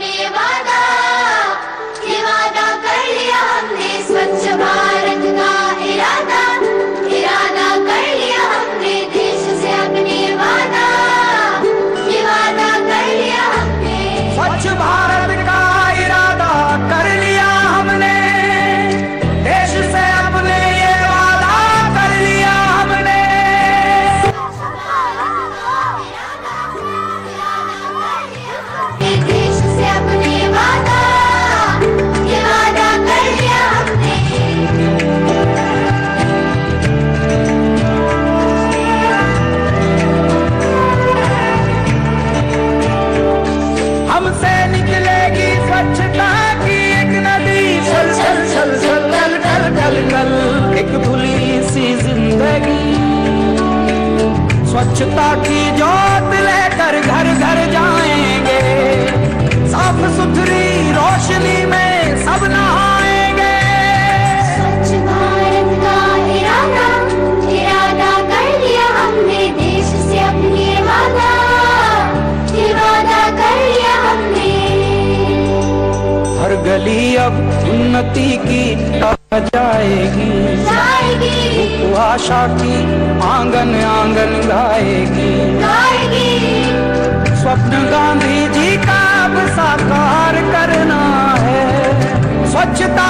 वादा स्वच्छता की जोत लेकर घर घर जाएँगे। साफ़ सुथरी रोशनी में सब नहाएँगे। हर गली अब उन्नति की जाएगी। जाएगी। आशा की आँगन आँगन गाएगी। स्वप्न गांधी जी का अब साकार करना है। स्वच्छता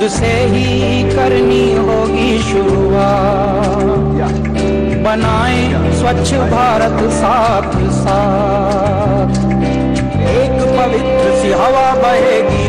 खुद से ही करनी होगी शुरुआत। बनाए स्वच्छ भारत साथ साथ। एक पवित्र सी हवा बहेगी।